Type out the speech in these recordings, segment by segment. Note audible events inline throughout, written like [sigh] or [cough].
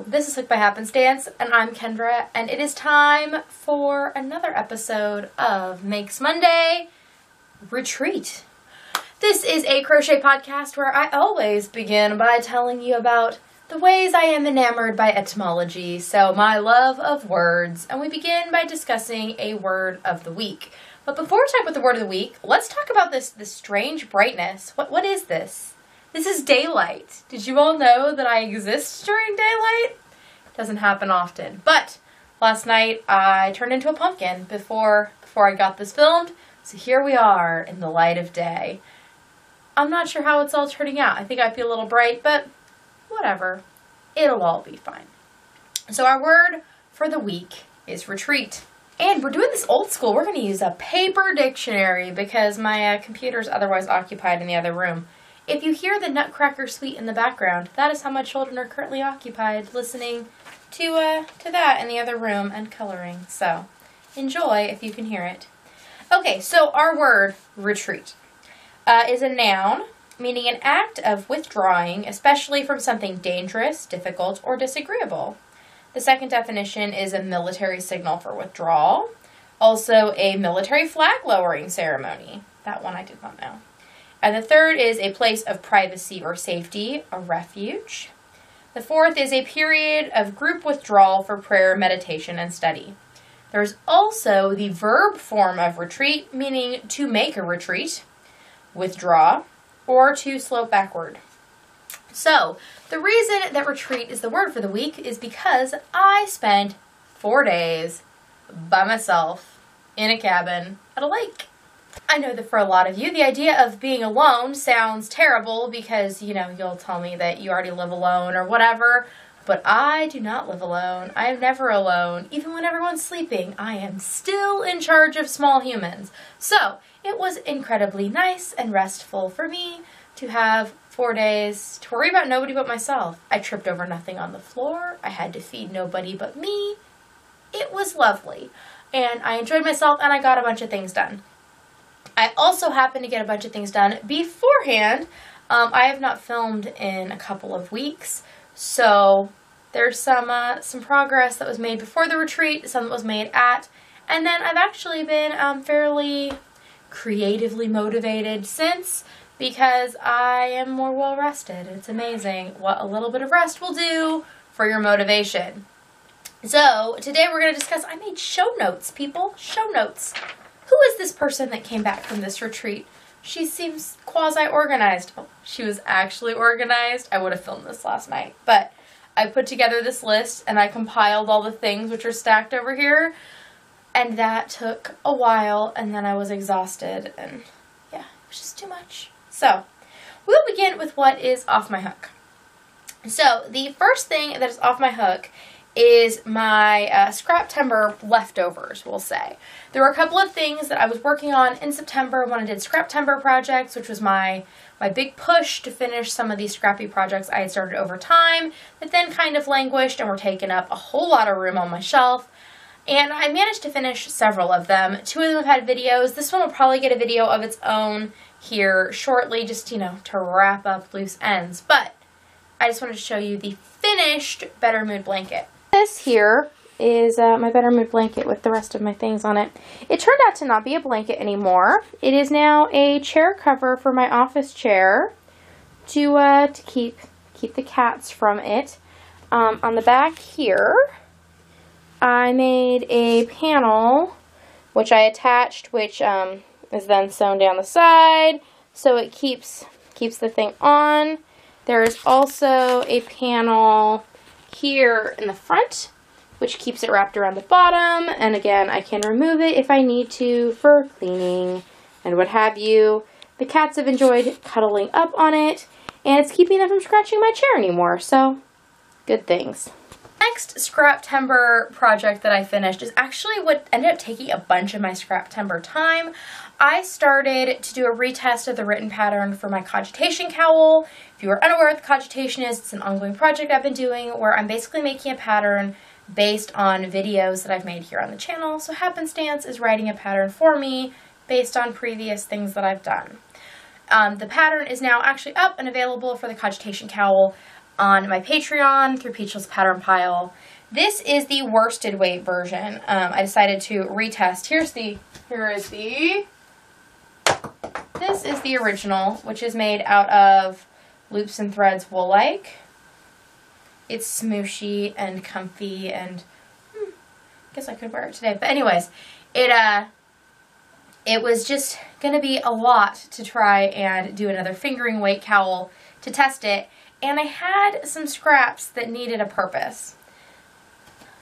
This is Hooked by Happenstance, and I'm Kendra, and it is time for another episode of Makes Monday Retreat. This is a crochet podcast where I always begin by telling you about the ways I am enamored by etymology, so my love of words, and we begin by discussing a word of the week. But before we talk about the word of the week, let's talk about this this strange brightness. What what is this? This is daylight. Did you all know that I exist during daylight? Doesn't happen often. But last night I turned into a pumpkin before before I got this filmed. So here we are in the light of day. I'm not sure how it's all turning out. I think I feel a little bright, but whatever. It'll all be fine. So our word for the week is retreat. And we're doing this old school. We're going to use a paper dictionary because my uh, computer is otherwise occupied in the other room. If you hear the Nutcracker Suite in the background, that is how my children are currently occupied listening to uh, to that in the other room and coloring. So enjoy if you can hear it. Okay, so our word retreat uh, is a noun meaning an act of withdrawing, especially from something dangerous, difficult, or disagreeable. The second definition is a military signal for withdrawal. Also, a military flag lowering ceremony. That one I did not know. And the third is a place of privacy or safety, a refuge. The fourth is a period of group withdrawal for prayer, meditation, and study. There's also the verb form of retreat, meaning to make a retreat, withdraw, or to slope backward. So, the reason that retreat is the word for the week is because I spent four days by myself in a cabin at a lake. I know that for a lot of you, the idea of being alone sounds terrible because, you know, you'll tell me that you already live alone or whatever. But I do not live alone. I am never alone. Even when everyone's sleeping, I am still in charge of small humans. So, it was incredibly nice and restful for me to have four days to worry about nobody but myself. I tripped over nothing on the floor. I had to feed nobody but me. It was lovely. And I enjoyed myself and I got a bunch of things done. I also happened to get a bunch of things done beforehand. Um, I have not filmed in a couple of weeks, so there's some uh, some progress that was made before the retreat, some that was made at, and then I've actually been um, fairly creatively motivated since because I am more well rested. It's amazing what a little bit of rest will do for your motivation. So today we're going to discuss. I made show notes, people. Show notes. Who is this person that came back from this retreat? She seems quasi organized. Oh, she was actually organized. I would have filmed this last night. But I put together this list and I compiled all the things which are stacked over here. And that took a while and then I was exhausted and yeah, it was just too much. So, we'll begin with what is off my hook. So, the first thing that is off my hook is my uh, Scraptember leftovers, we'll say. There were a couple of things that I was working on in September when I did Scraptember projects, which was my my big push to finish some of these scrappy projects I had started over time that then kind of languished and were taking up a whole lot of room on my shelf. And I managed to finish several of them. Two of them have had videos. This one will probably get a video of its own here shortly, just, you know, to wrap up loose ends. But I just wanted to show you the finished Better Mood blanket. This here is uh, my Better Mood blanket with the rest of my things on it. It turned out to not be a blanket anymore. It is now a chair cover for my office chair to uh, to keep keep the cats from it. Um, on the back here, I made a panel which I attached, which um, is then sewn down the side, so it keeps keeps the thing on. There is also a panel here in the front, which keeps it wrapped around the bottom. And again, I can remove it if I need to for cleaning and what have you. The cats have enjoyed cuddling up on it, and it's keeping them from scratching my chair anymore, so good things. Next Scraptember project that I finished is actually what ended up taking a bunch of my Scraptember time. I started to do a retest of the written pattern for my cogitation cowl. If you are unaware what the cogitation is, it's an ongoing project I've been doing where I'm basically making a pattern based on videos that I've made here on the channel. So Happenstance is writing a pattern for me based on previous things that I've done. Um, the pattern is now actually up and available for the cogitation cowl. On my Patreon through Peachlet's Pattern Pile. This is the worsted weight version. Um, I decided to retest. Here's the, here is the, this is the original, which is made out of loops and threads wool-like. It's smooshy and comfy and hmm, I guess I could wear it today. But anyways, it uh it was just going to be a lot to try and do another fingering weight cowl to test it. And I had some scraps that needed a purpose.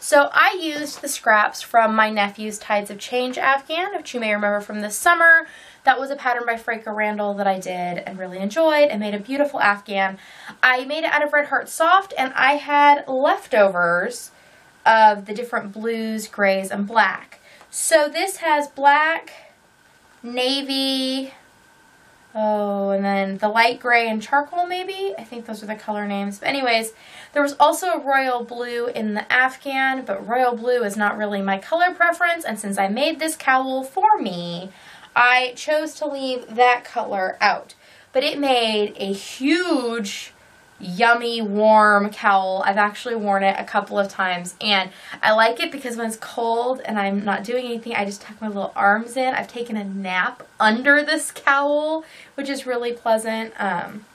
So I used the scraps from my nephew's Tides of Change Afghan, which you may remember from this summer. That was a pattern by Franco Randall that I did and really enjoyed and made a beautiful Afghan. I made it out of Red Heart Soft and I had leftovers of the different blues, grays, and black. So this has black, navy, oh, and then the light gray and charcoal maybe. I think those are the color names. But anyways, there was also a royal blue in the Afghan, but royal blue is not really my color preference. And since I made this cowl for me, I chose to leave that color out. But it made a huge yummy warm cowl. I've actually worn it a couple of times and I like it because when it's cold and I'm not doing anything, I just tuck my little arms in. I've taken a nap under this cowl, which is really pleasant. Um,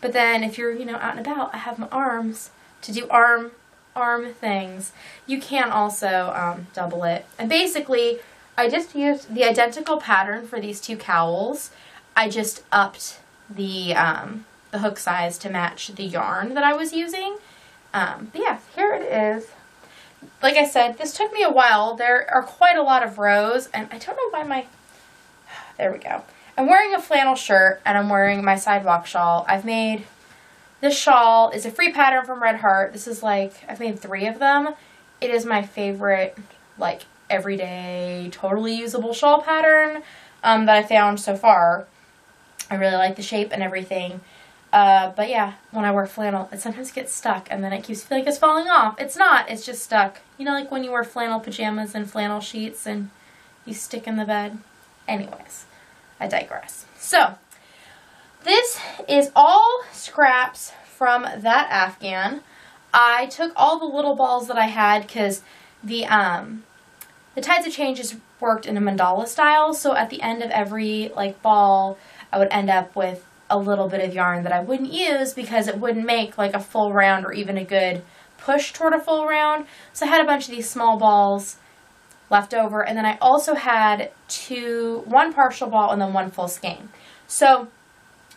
but then if you're, you know, out and about, I have my arms to do arm arm things. You can also um, double it. And basically, I just used the identical pattern for these two cowls. I just upped the um, the hook size to match the yarn that I was using. Um, but yeah, here it is. Like I said, this took me a while. There are quite a lot of rows, and I don't know why my... [sighs] There we go. I'm wearing a flannel shirt, and I'm wearing my sidewalk shawl. I've made... This shawl is a free pattern from Red Heart. This is like, I've made three of them. It is my favorite, like, everyday, totally usable shawl pattern um, that I found so far. I really like the shape and everything. Uh, but yeah, when I wear flannel, it sometimes gets stuck and then it keeps feeling like it's falling off. It's not, it's just stuck. You know, like when you wear flannel pajamas and flannel sheets and you stick in the bed. Anyways, I digress. So, this is all scraps from that Afghan. I took all the little balls that I had because the, um, the Tides of Change is worked in a mandala style. So at the end of every, like, ball, I would end up with a little bit of yarn that I wouldn't use because it wouldn't make like a full round or even a good push toward a full round. So I had a bunch of these small balls left over and then I also had two, one partial ball and then one full skein. So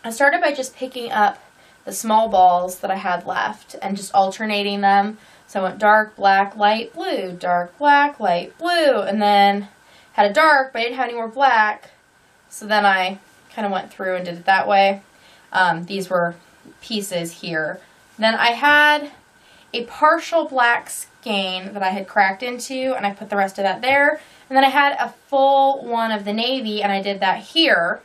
I started by just picking up the small balls that I had left and just alternating them. So I went dark, black, light blue, dark, black, light blue, and then had a dark, but I didn't have any more black. So then I kind of went through and did it that way. Um, these were pieces here. Then I had a partial black skein that I had cracked into and I put the rest of that there. And then I had a full one of the navy and I did that here.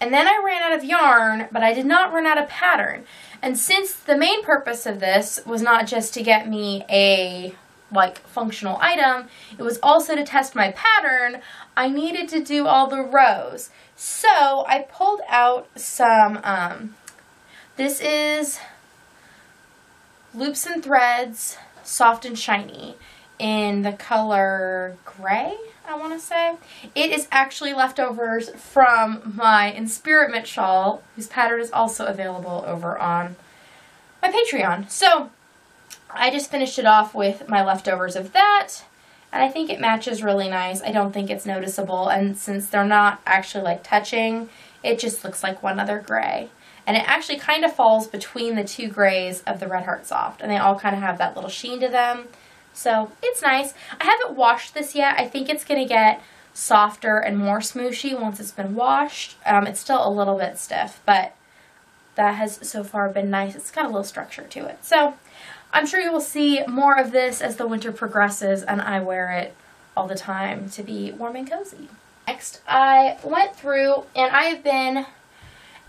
And then I ran out of yarn, but I did not run out of pattern. And since the main purpose of this was not just to get me a like functional item, it was also to test my pattern, I needed to do all the rows. So I pulled out some, um, this is Loops and Threads Soft and Shiny in the color gray, I want to say. It is actually leftovers from my Inspirit shawl, whose pattern is also available over on my Patreon. So I just finished it off with my leftovers of that. And I think it matches really nice. I don't think it's noticeable. And since they're not actually like touching, it just looks like one other gray. And it actually kind of falls between the two grays of the Red Heart Soft. And they all kind of have that little sheen to them. So it's nice. I haven't washed this yet. I think it's going to get softer and more smooshy once it's been washed. Um, it's still a little bit stiff, but that has so far been nice. It's got a little structure to it. So I'm sure you will see more of this as the winter progresses and I wear it all the time to be warm and cozy. Next, I went through and I've been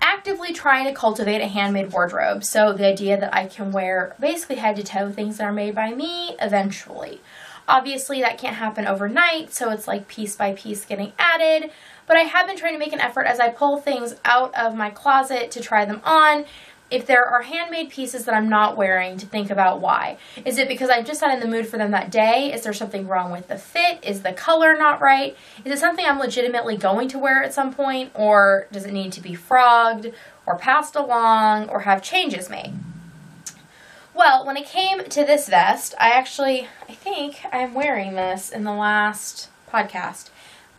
actively trying to cultivate a handmade wardrobe. So the idea that I can wear basically head to toe things that are made by me eventually. Obviously that can't happen overnight, so it's like piece by piece getting added, but I have been trying to make an effort as I pull things out of my closet to try them on if there are handmade pieces that I'm not wearing, to think about why. Is it because I'm just not in the mood for them that day? Is there something wrong with the fit? Is the color not right? Is it something I'm legitimately going to wear at some point? Or does it need to be frogged or passed along or have changes made? Well, when it came to this vest, I actually, I think I'm wearing this in the last podcast.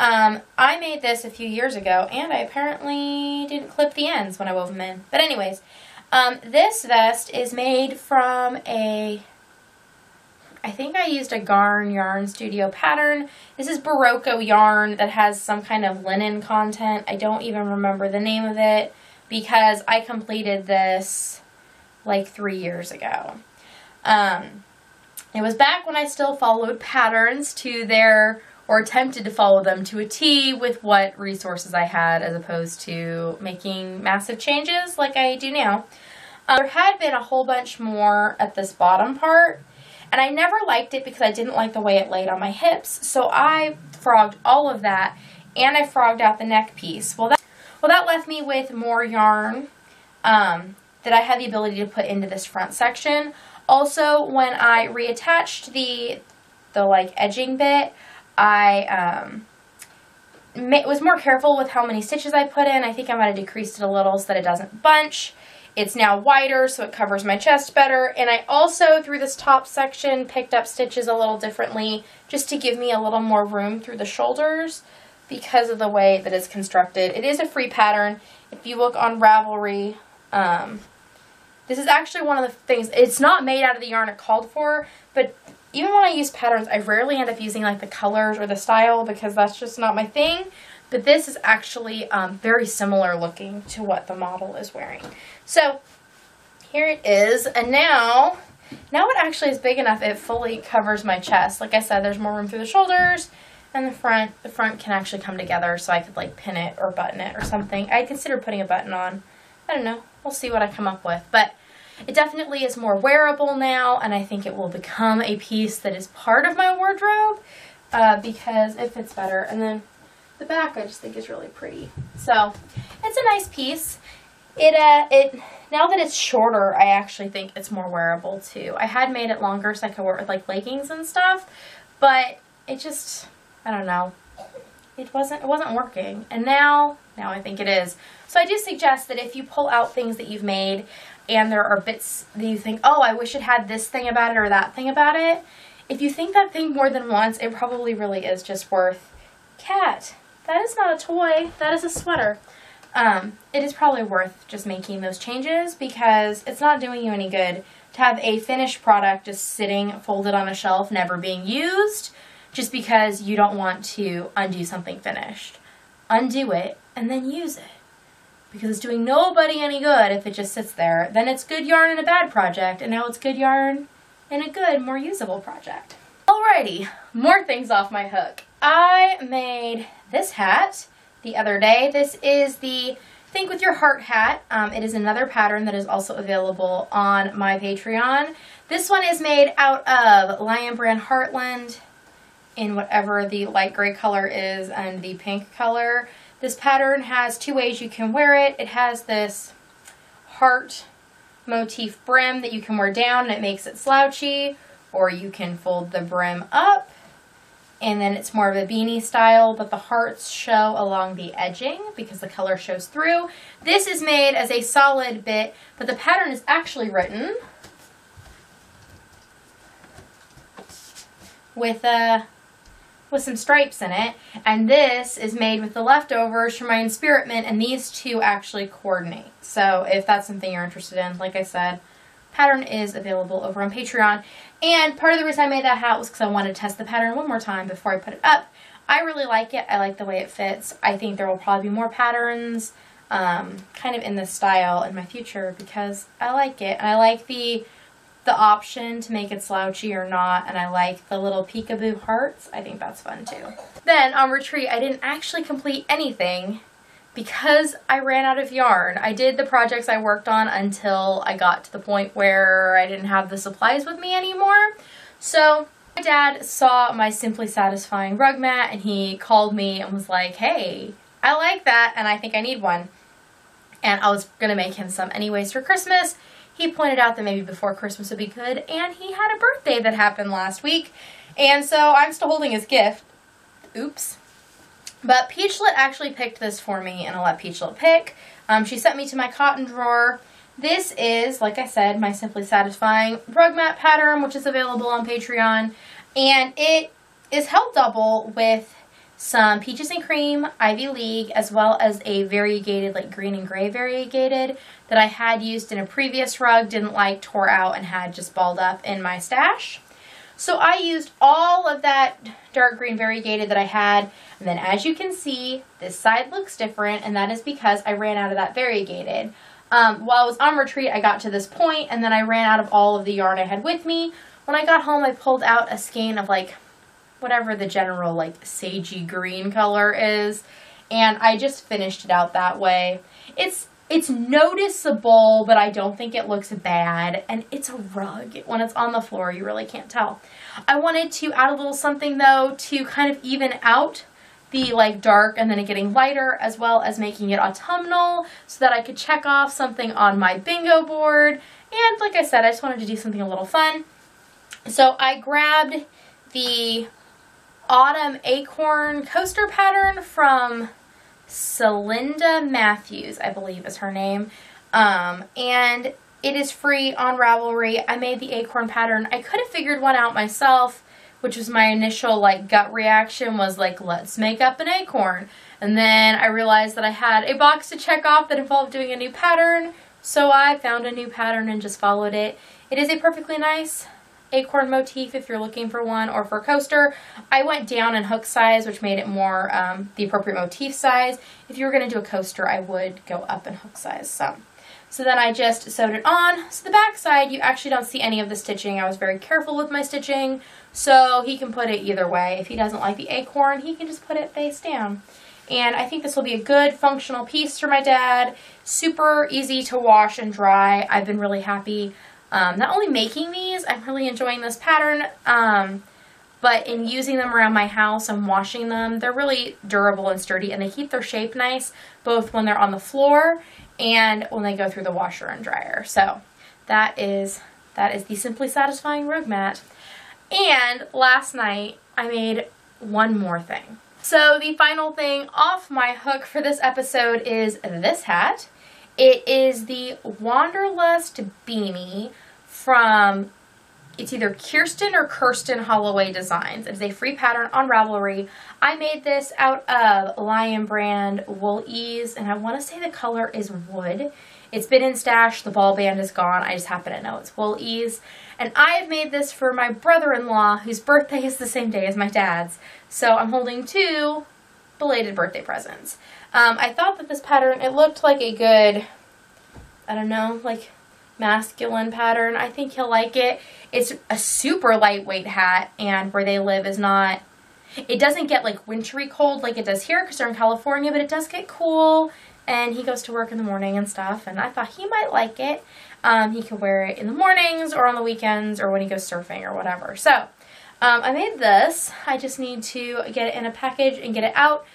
Um, I made this a few years ago, and I apparently didn't clip the ends when I wove them in. But anyways, um, this vest is made from a, I think I used a Garn Yarn Studio pattern. This is Berroco yarn that has some kind of linen content. I don't even remember the name of it because I completed this like three years ago. Um, it was back when I still followed patterns to their, or attempted to follow them to a T with what resources I had as opposed to making massive changes like I do now. Uh, there had been a whole bunch more at this bottom part, and I never liked it because I didn't like the way it laid on my hips, so I frogged all of that, and I frogged out the neck piece. Well, that, well, that left me with more yarn um, that I had the ability to put into this front section. Also, when I reattached the, the like edging bit, I um, was more careful with how many stitches I put in. I think I might have decreased it a little so that it doesn't bunch. It's now wider so it covers my chest better. And I also, through this top section, picked up stitches a little differently just to give me a little more room through the shoulders because of the way that it's constructed. It is a free pattern. If you look on Ravelry, um, this is actually one of the things, it's not made out of the yarn it called for, but even when I use patterns, I rarely end up using like the colors or the style because that's just not my thing. But this is actually um, very similar looking to what the model is wearing. So here it is. And now, now it actually is big enough it fully covers my chest. Like I said, there's more room through the shoulders and the front. The front can actually come together so I could like pin it or button it or something. I consider putting a button on. I don't know. We'll see what I come up with. But it definitely is more wearable now, and I think it will become a piece that is part of my wardrobe uh, because it fits better. And then the back I just think is really pretty. So it's a nice piece. It uh it now that it's shorter, I actually think it's more wearable too. I had made it longer so I could wear it with like leggings and stuff, but it just I don't know. It wasn't it wasn't working. And now now I think it is. So I do suggest that if you pull out things that you've made and there are bits that you think, "Oh, I wish it had this thing about it or that thing about it." If you think that thing more than once, it probably really is just worth cat. That is not a toy. That is a sweater. Um, it is probably worth just making those changes because it's not doing you any good to have a finished product just sitting folded on a shelf, never being used, just because you don't want to undo something finished. Undo it and then use it because it's doing nobody any good if it just sits there. Then it's good yarn in a bad project, and now it's good yarn in a good, more usable project. Alrighty, more things off my hook. I made this hat the other day. This is the Think With Your Heart hat. Um, it is another pattern that is also available on my Patreon. This one is made out of Lion Brand Heartland in whatever the light gray color is and the pink color. This pattern has two ways you can wear it. It has this heart motif brim that you can wear down and it makes it slouchy or you can fold the brim up and then it's more of a beanie style, but the hearts show along the edging because the color shows through. This is made as a solid bit, but the pattern is actually written with a with some stripes in it, and this is made with the leftovers from my Inspirit Mint, and these two actually coordinate. So if that's something you're interested in, like I said, pattern is available over on Patreon. And part of the reason I made that hat was because I wanted to test the pattern one more time before I put it up. I really like it. I like the way it fits. I think there will probably be more patterns um, kind of in this style in my future because I like it. And I like the the option to make it slouchy or not. And I like the little peekaboo hearts. I think that's fun too. Then on retreat, I didn't actually complete anything because I ran out of yarn. I did the projects I worked on until I got to the point where I didn't have the supplies with me anymore. So my dad saw my Simply Satisfying rug mat and he called me and was like, hey, I like that and I think I need one. And I was to make him some anyways for Christmas. He pointed out that maybe before Christmas would be good, and he had a birthday that happened last week. And so I'm still holding his gift. Oops. But Peachlet actually picked this for me, and I'll let Peachlet pick. Um, she sent me to my cotton drawer. This is, like I said, my Simply Satisfying rug mat pattern, which is available on Patreon. And it is held double with some Peaches and Cream Ivy League, as well as a variegated, like green and gray variegated, that I had used in a previous rug, didn't like, tore out, and had just balled up in my stash. So I used all of that dark green variegated that I had. And then as you can see, this side looks different, and that is because I ran out of that variegated. Um, while I was on retreat, I got to this point, and then I ran out of all of the yarn I had with me. When I got home, I pulled out a skein of like whatever the general like sagey green color is, and I just finished it out that way. It's it's noticeable, but I don't think it looks bad. And it's a rug. When it's on the floor, you really can't tell. I wanted to add a little something though to kind of even out the like dark and then it getting lighter as well as making it autumnal so that I could check off something on my bingo board. And like I said, I just wanted to do something a little fun. So I grabbed the autumn acorn coaster pattern from Celinda Matthews, I believe is her name. Um, and it is free on Ravelry. I made the acorn pattern. I could have figured one out myself, which was my initial like gut reaction was like, let's make up an acorn. And then I realized that I had a box to check off that involved doing a new pattern. So I found a new pattern and just followed it. It is a perfectly nice acorn motif if you're looking for one or for coaster. I went down in hook size, which made it more um, the appropriate motif size. If you were going to do a coaster, I would go up in hook size some. So then I just sewed it on. So the back side, you actually don't see any of the stitching. I was very careful with my stitching, so he can put it either way. If he doesn't like the acorn, he can just put it face down. And I think this will be a good functional piece for my dad. Super easy to wash and dry. I've been really happy um, not only making these, I'm really enjoying this pattern, um, but in using them around my house and washing them, they're really durable and sturdy and they keep their shape nice both when they're on the floor and when they go through the washer and dryer. So that is that is the Simply Satisfying rug mat. And last night I made one more thing. So the final thing off my hook for this episode is this hat. It is the Wanderlust Beanie from, it's either Kirsten or Kirsten Holloway Designs. It is a free pattern on Ravelry. I made this out of Lion Brand Wool Ease, and I want to say the color is wood. It's been in stash, the ball band is gone, I just happen to know it's Wool Ease. And I have made this for my brother-in-law, whose birthday is the same day as my dad's. So I'm holding two belated birthday presents. Um, I thought that this pattern, it looked like a good, I don't know, like masculine pattern. I think he'll like it. It's a super lightweight hat and where they live is not, it doesn't get like wintry cold like it does here because they're in California, but it does get cool and he goes to work in the morning and stuff and I thought he might like it. Um, he could wear it in the mornings or on the weekends or when he goes surfing or whatever. So um, I made this. I just need to get it in a package and get it out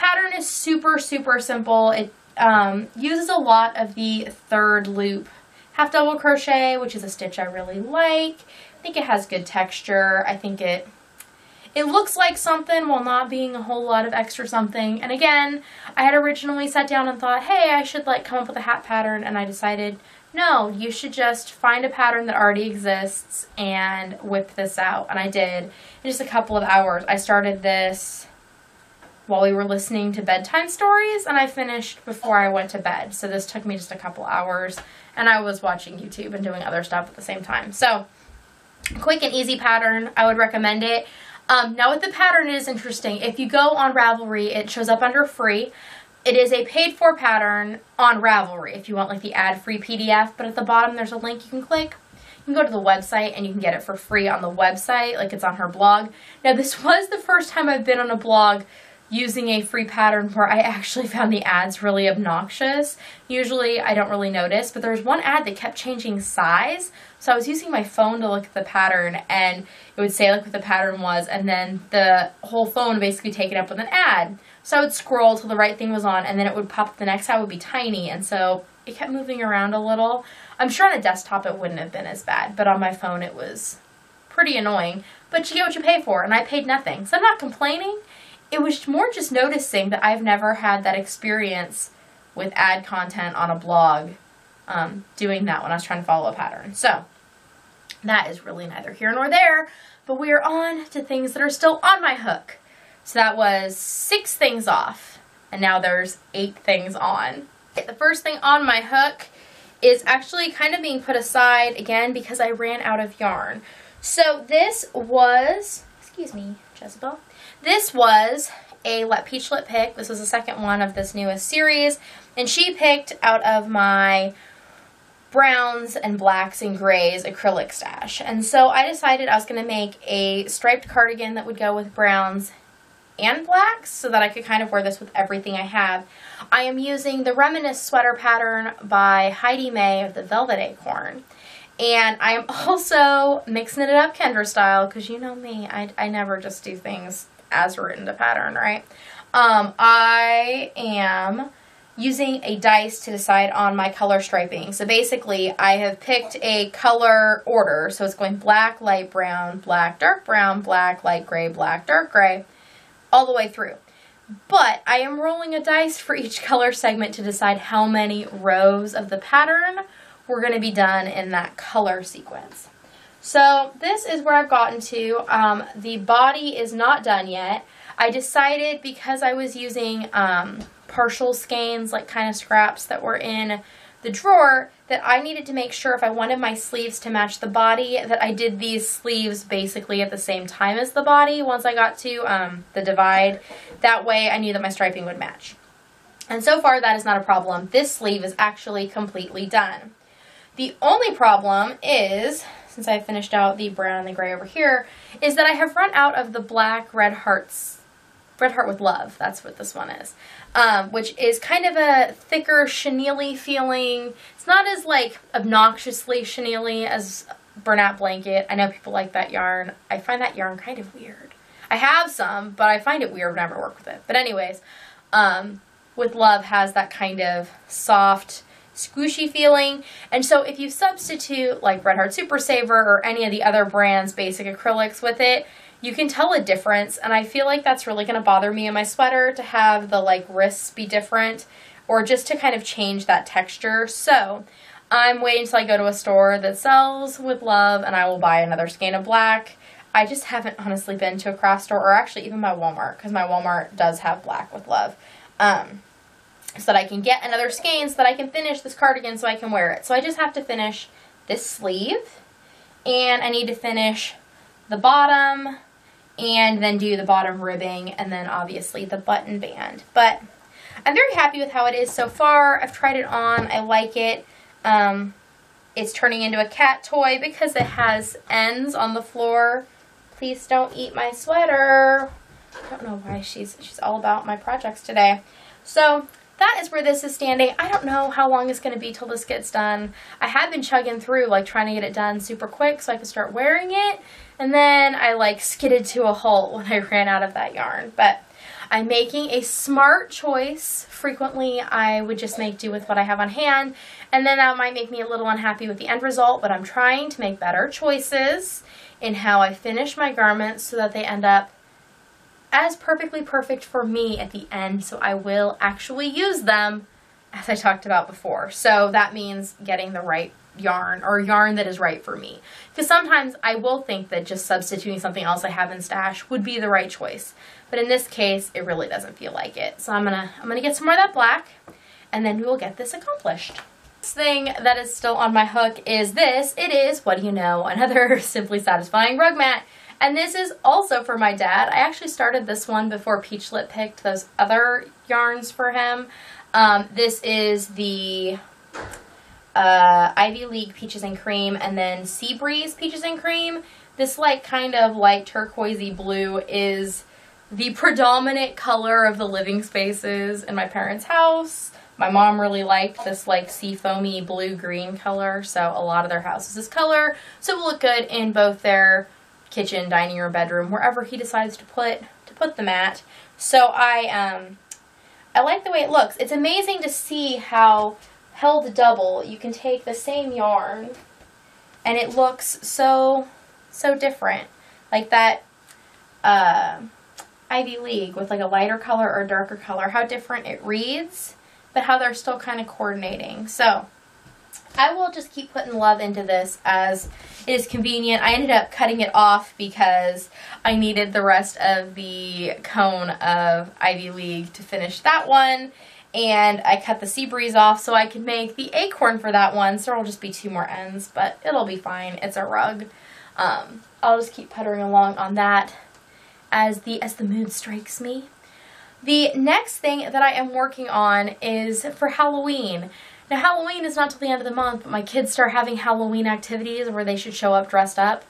pattern is super, super simple. It um, uses a lot of the third loop half double crochet, which is a stitch I really like. I think it has good texture. I think it it looks like something while not being a whole lot of extra something. And again, I had originally sat down and thought, hey, I should like come up with a hat pattern. And I decided, no, you should just find a pattern that already exists and whip this out. And I did in just a couple of hours. I started this while we were listening to bedtime stories and I finished before I went to bed. So this took me just a couple hours and I was watching YouTube and doing other stuff at the same time. So quick and easy pattern. I would recommend it. Um, now with the pattern it is interesting. If you go on Ravelry, it shows up under free. It is a paid for pattern on Ravelry if you want like the ad free PDF, but at the bottom there's a link you can click. You can go to the website and you can get it for free on the website, like it's on her blog. Now this [laughs] was the first time I've been on a blog using a free pattern where I actually found the ads really obnoxious. Usually I don't really notice, but there was one ad that kept changing size. So I was using my phone to look at the pattern and it would say like what the pattern was and then the whole phone basically take it up with an ad. So I would scroll till the right thing was on and then it would pop the next ad would be tiny and so it kept moving around a little. I'm sure on a desktop it wouldn't have been as bad, but on my phone it was pretty annoying. But you get what you pay for and I paid nothing. So I'm not complaining it was more just noticing that I've never had that experience with ad content on a blog um, doing that when I was trying to follow a pattern. So that is really neither here nor there, but we are on to things that are still on my hook. So that was six things off, and now there's eight things on. The first thing on my hook is actually kind of being put aside again because I ran out of yarn. So this was, excuse me, Jezebel. This was a Let Peachlet pick. This was the second one of this newest series. And she picked out of my browns and blacks and grays acrylic stash. And so I decided I was going to make a striped cardigan that would go with browns and blacks so that I could kind of wear this with everything I have. I am using the Reminisce sweater pattern by Heidi May of the Velvet Acorn. And I am [laughs] also mixing it up Kendra style because you know me, I, I never just do things as written to pattern, right? Um, I am using a dice to decide on my color striping. So basically, I have picked a color order. So it's going black, light brown, black, dark brown, black, light gray, black, dark gray, all the way through. But I am rolling a dice for each [laughs] color segment to decide how many rows of the pattern we're going to be done in that color sequence. So this is where I've gotten to. Um, the body is not done yet. I decided because I was using um, partial skeins, like kind of scraps that were in the drawer, that I needed to make sure if I wanted my sleeves to match the body, that I did these sleeves basically at the same time as the body once I got to um, the divide. That way I knew that my striping would match. And so far that is not a problem. This sleeve is actually completely done. The only problem is since I finished out the brown and the gray over here, is that I have run out of the black red hearts, red heart with love, that's what this one is, um, which is kind of a thicker chenille feeling. It's not as like obnoxiously chenille as Bernat Blanket. I know people like that yarn. I find that yarn kind of weird. I have some, but I find it weird whenever I work with it. But anyways, um, with Love has that kind of soft, squishy feeling. And so if you substitute like Red Heart Super Saver or any of the other brands basic acrylics with it, you can tell a difference. And I feel like that's really going to bother me in my sweater to have the like wrists be different or just to kind of change that texture. So I'm waiting until I go to a store that sells with love and I will buy another skein of black. I just haven't honestly been to a craft store or actually even my Walmart because my Walmart does have black with love. Um, so that I can get another skein so that I can finish this cardigan so I can wear it. So I just have to finish this sleeve and I need to finish the bottom and then do the bottom ribbing and then obviously the button band. But I'm very happy with how it is so far. I've tried it on. I like it. Um, it's turning into a cat toy because it has ends on the floor. Please don't eat my sweater. I don't know why she's she's all about my projects today. So that is where this is standing. I don't know how long it's going to be till this gets done. I have been chugging through, like trying to get it done super quick so I could start wearing it. And then I like skidded to a halt when I [laughs] ran out of that yarn. But I'm making a smart choice. Frequently, I would just make do with what I have on hand, and then that might make me a little unhappy with the end result, but I'm trying to make better choices in how I finish my garments so that they end up as perfectly perfect for me at the end, so I will actually use them as I talked about before. So that means getting the right yarn or yarn that is right for me. Because sometimes I will think that just substituting something else I have in stash would be the right choice. But in this case, it really doesn't feel like it. So I'm gonna I'm gonna get some more of that black and then we will get this accomplished. Next thing that is still on my hook is this. It is, what do you know, another [laughs] Simply Satisfying rug mat. And this is also for my dad. I actually started this one before Peachlet picked those other yarns for him. Um, this is the uh, Ivy League Peaches and Cream and then Sea Breeze Peaches and Cream. This like kind of light turquoisey blue is the predominant color of the living spaces in my parents' house. My mom really liked this like seafoamy blue green color, so a lot of their houses is color. So it will look good in both their kitchen, dining room, bedroom, wherever he decides to put to put them at. So I um I like the way it looks. It's amazing to see how held double you can take the same yarn and it looks so so different. Like that uh Ivy League with like a lighter color or a darker color, how different it reads, but how they're still kind of coordinating. So I will just keep putting love into this as it is convenient. I ended up cutting it off because I needed the rest of the cone of Ivy League to finish that one. And I cut the sea breeze off so I could make the acorn for that one. So it'll just be two more ends, but it'll be fine. It's a rug. Um, I'll just keep puttering along on that as the as the mood strikes me. The next thing that I am working on is for Halloween. Now Halloween is not till the end of the month, but my kids start having Halloween activities where they should show up dressed up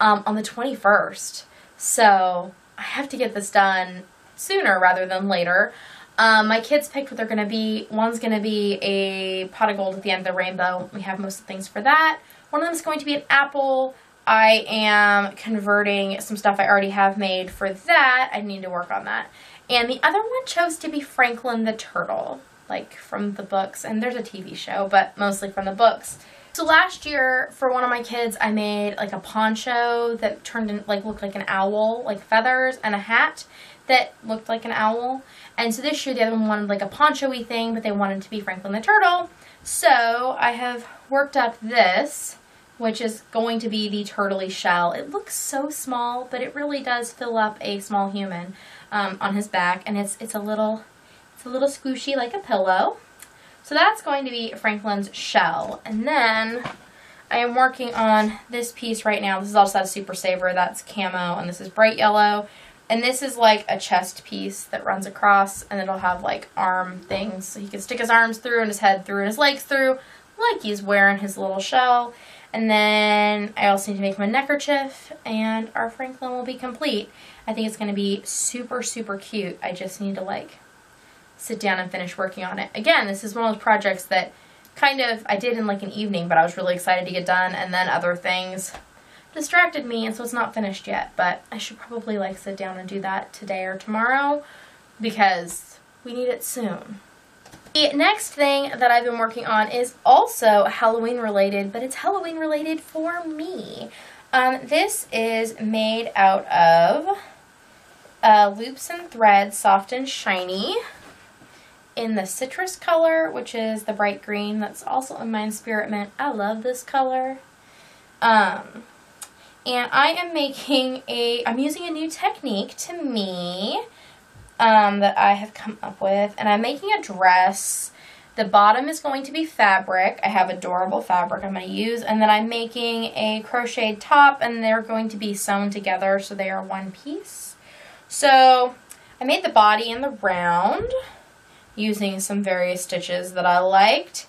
um, on the 21st. So I have to get this done sooner rather than later. Um, my kids picked what they're going to be. One's going to be a pot of gold at the end of the rainbow. We have most of the things for that. One of them is going to be an apple. I am converting some stuff I already have made for that. I need to work on that. And the other one chose to be Franklin the Turtle, like from the books. And there's a TV show, but mostly from the books. So last year, for one of my kids, I made like a poncho that turned in, like, looked like an owl, like feathers, and a hat that looked like an owl. And so this year, the other one wanted like a poncho-y thing, but they wanted to be Franklin the Turtle. So I have worked up this which is going to be the turtley shell. It looks so small, but it really does fill up a small human um, on his back, and it's it's a little it's a little squishy like a pillow. So that's going to be Franklin's shell, and then I am working on this piece right now. This is also that Super Saver. That's camo, and this is bright yellow. And this is like a chest piece that runs across, and it'll have like arm things. So he can stick his arms through and his head through and his legs through, like he's wearing his little shell. And then I also need to make him a neckerchief and our Franklin will be complete. I think it's going to be super, super cute. I just need to like sit down and finish working on it. Again, this is one of those projects that kind of I did in like an evening, but I was really excited to get done and then other things distracted me and so it's not finished yet, but I should probably like sit down and do that today or tomorrow because we need it soon. The next thing that I've been working on is also Halloween related, but it's Halloween related for me. Um, this is made out of uh, loops and threads, soft and shiny, in the citrus color, which is the bright green. That's also in my Spirit Mint. I love this color. Um, and I am making a, I'm using a new technique to me um, that I have come up with. And I'm making a dress. The bottom is going to be fabric. I have adorable fabric I'm going to use. And then I'm making a crocheted top and they're going to be sewn together so they are one piece. So I made the body in the round using some various stitches that I liked.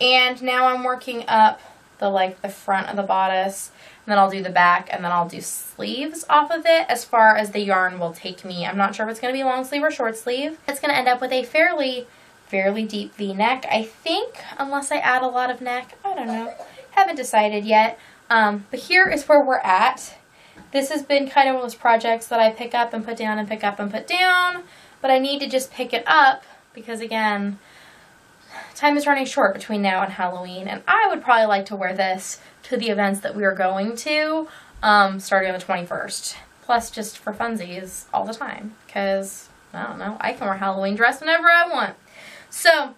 And now I'm working up the like the front of the bodice and then I'll do the back, and then I'll do sleeves off of it as far as the yarn will take me. I'm not sure if it's going to be long sleeve or short sleeve. It's going to end up with a fairly, fairly deep V-neck, I think, unless I add a lot of neck. I don't know. Haven't decided yet. Um, but here is where we're at. This has been kind of one of those projects that I pick up and put down and pick up and put down, but I need to just pick it up because, again, time is running short between now and Halloween, and I would probably like to wear this to the events that we are going to um, starting on the 21st. Plus, just for funsies all the time, because, I don't know, I can wear Halloween dress whenever I want. So,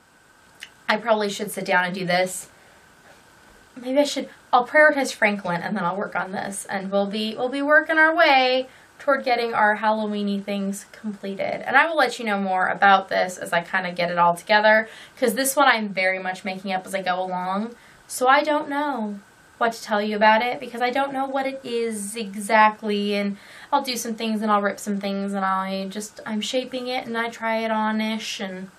I probably should sit down and do this. Maybe I should, I'll prioritize Franklin and then I'll work on this, and we'll be, we'll be working our way toward getting our Halloweeny things completed. And I will let you know more about this as I kind of get it all together because this one I'm very much making up as I go along. So I don't know what to tell you about it because I don't know what it is exactly and I'll do some things and I'll rip some things and I just I'm shaping it and I try it on ish and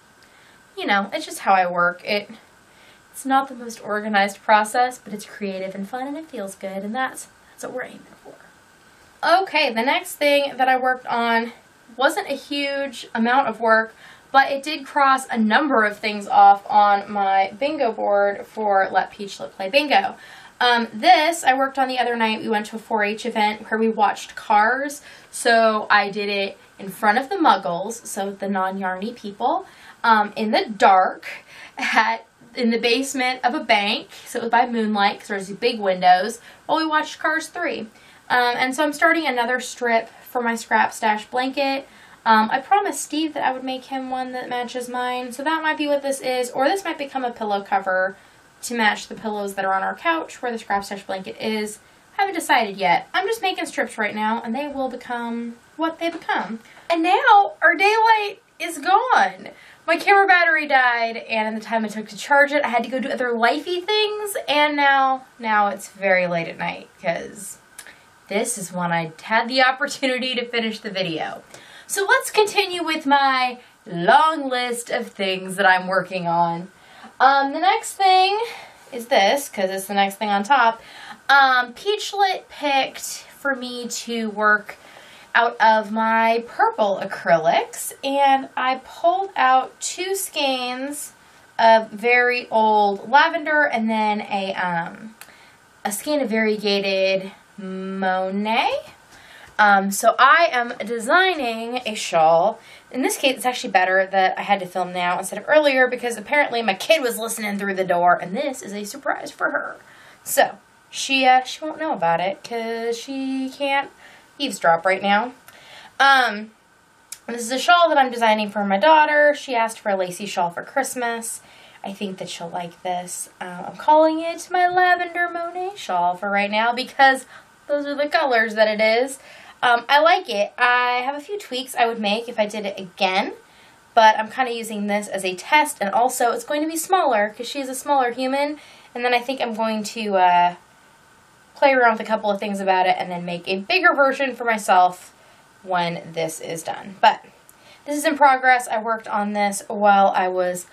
you know, it's just how I work. It it's not the most organized process, but it's creative and fun and it feels good and that's that's what we're aiming for. Okay, the next thing that I worked on wasn't a huge amount of work, but it did cross a number of things off on my bingo board for Let Peachlet Play Bingo. Um, this I worked on the other night. We went to a 4-H event where we watched cars. So I did it in front of the muggles, so the non-yarny people, um, in the dark, at in the basement of a bank, so it was by moonlight because there's these big windows, while we watched Cars 3. Um, and so I'm starting another strip for my scrap stash blanket. Um, I promised Steve that I would make him one that matches mine, so that might be what this is, or this might become a pillow cover to match the pillows that are on our couch where the scrap stash blanket is. Haven't decided yet. I'm just making strips right now, and they will become what they become. And now our daylight is gone. My camera battery died, and in the time it took to charge it, I had to go do other lifey things, and now, now it's very late at night, because this is when I had the opportunity to finish the video. So let's continue with my long list of things that I'm working on. Um, the next thing is this, because it's the next thing on top. Um, Peachlet picked for me to work out of my purple acrylics and I pulled out two skeins of very old lavender and then a um, a skein of variegated Monet. Um, so I am designing a shawl. In this case, it's actually better that I had to film now instead of earlier because apparently my kid was listening through the door and this is a surprise for her. So she uh, she won't know about it because she can't eavesdrop right now. Um, this is a shawl that I'm designing for my daughter. She asked for a lacy shawl for Christmas. I think that she'll like this. Uh, I'm calling it my lavender Monet shawl for right now because those are the colors that it is. Um, I like it. I have a few tweaks I would make if I did it again, but I'm kind of using this as a test, and also it's going to be smaller because she's a smaller human, and then I think I'm going to uh, play around with a couple of things about it and then make a bigger version for myself when this is done. But this is in progress. I worked on this while I was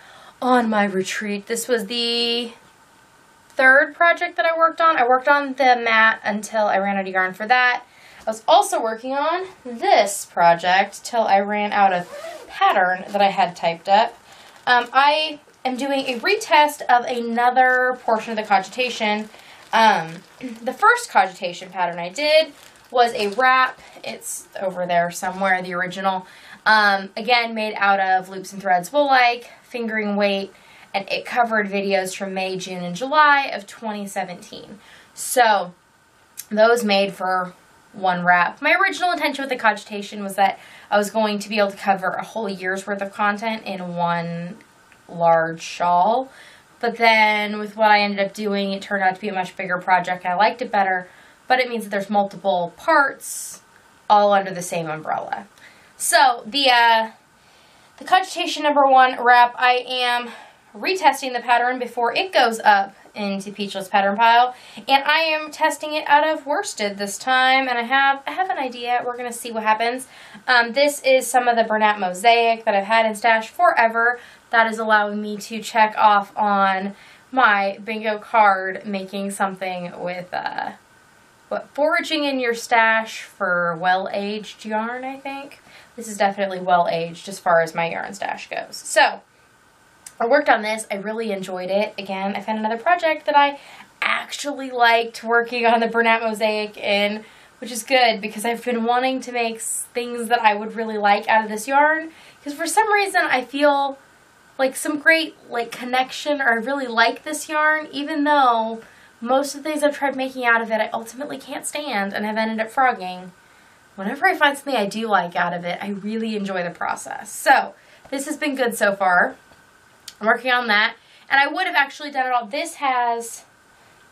on my retreat. This was the third project that I worked on. I worked on the mat until I ran out of yarn for that. I was also working on this project till I ran out of pattern that I had typed up. Um, I am doing a retest of another portion of the cogitation. Um, [clears throat] the first cogitation pattern I did was a wrap. It's over there somewhere, the original. Um, again, made out of loops and threads Woolike, fingering weight, and it covered videos from May, June, and July of 2017. So, those made for one wrap. My original intention with the cogitation was that I was going to be able to cover a whole year's worth of content in one large shawl. But then with what I ended up doing, it turned out to be a much bigger project. I liked it better, but it means that there's multiple parts all under the same umbrella. So the uh, the cogitation number one wrap, I am retesting the pattern before it goes up into Peachlet's pattern pile. And I am testing it out of worsted this time. And I have I have an idea. We're going to see what happens. Um, this is some of the Bernat Mosaic that I've had in stash forever. That is allowing me to check off on my bingo card making something with uh, what foraging in your stash for well-aged yarn, I think. This is definitely well-aged as far as my yarn stash goes. So, I worked on this. I really enjoyed it. Again, I found another project that I actually liked working on the Bernat Mosaic in, which is good because I've been wanting to make things that I would really like out of this yarn. Because for some reason I feel like some great like connection or I really like this yarn even though most of the things I've tried making out of it I ultimately can't stand and have ended up frogging. Whenever I find something I do like out of it, I really enjoy the process. So, this has been good so far. I'm working on that. And I would have actually done it all. This has,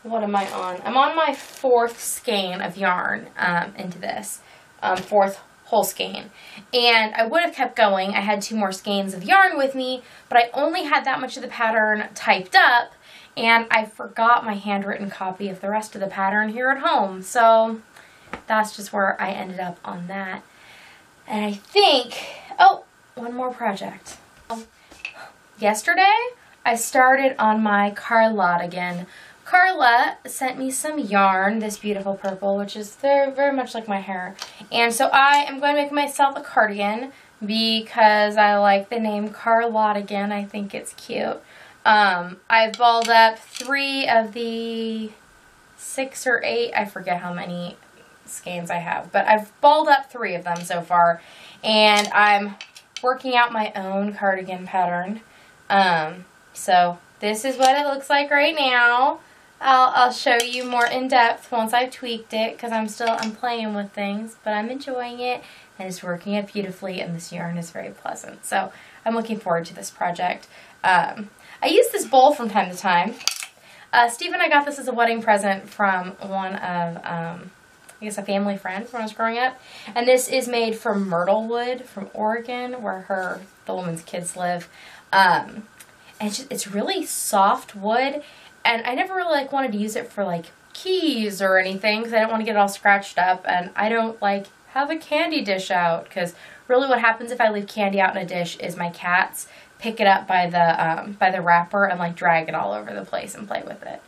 what am I on? I'm on my fourth skein of yarn um, into this. Um, fourth whole skein. And I would have kept going. I had two more skeins of yarn with me, but I only had that much of the pattern typed up. And I forgot my handwritten copy of the rest of the pattern here at home. So that's just where I ended up on that. And I think, oh, one more project. Yesterday, I started on my Carlotta again Carla sent me some yarn, this beautiful purple, which is very, much like my hair. And so I am going to make myself a cardigan because I like the name Carlotta again. I think it's cute. Um, I've balled up three of the six or eight, I forget how many skeins I have, but I've balled up three of them so far. And I'm working out my own cardigan pattern. Um, so this is what it looks like right now. I'll, I'll show you more in depth once I've tweaked it because I'm still I'm playing with things, but I'm enjoying it and it's working out beautifully and this yarn is very pleasant. So I'm looking forward to this project. Um, I use this bowl from time to time. Uh, Steve and I got this as a wedding present from one of, um, I guess, a family friend when I was growing up. And this is made from myrtle wood from Oregon, where her the woman's kids live. Um, and it's, just, it's really soft wood and I never really like wanted to use it for like keys or anything because I don't want to get it all scratched up and I don't like have a candy dish out because really what happens if I leave candy out in a dish is my cats pick it up by the um, by the wrapper and like drag it all over the place and play with it.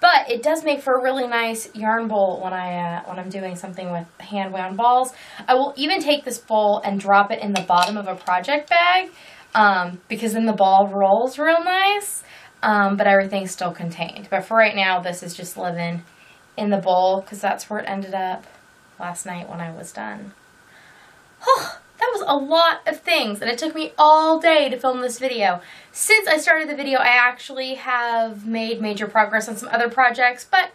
But it does make for a really nice yarn bowl when I uh, when I'm doing something with hand wound balls. I will even take this bowl and drop it in the bottom of a project bag um, because then the ball rolls real nice um, but everything's still contained. But for right now, this is just living in the bowl because that's where it ended up last night when I was done. Oh, that was a lot of things, and it took me all day to film this video. Since I started the video, I actually have made major progress on some other projects, but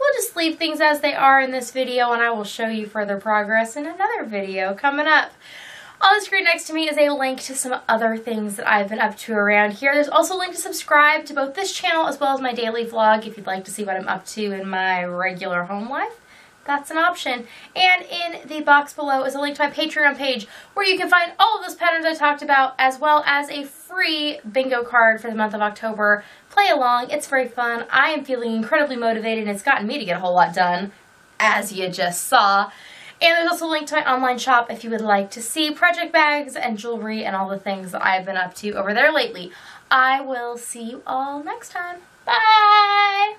we'll just leave things as they are in this video, and I will show you further progress in another video coming up. On the screen next to me is a link to some other things that I've been up to around here. There's also a link to subscribe to both this channel as well as my daily vlog if you'd like to see what I'm up to in my regular home life. That's an option. And in the box below is a link to my Patreon page where you can find all of those patterns I talked about as well as a free bingo card for the month of October. Play along. It's very fun. I am feeling incredibly motivated and it's gotten me to get a whole lot done as you just saw. And there's also a link to my online shop if you would like to see project bags and jewelry and all the things that I've been up to over there lately. I will see you all next time. Bye!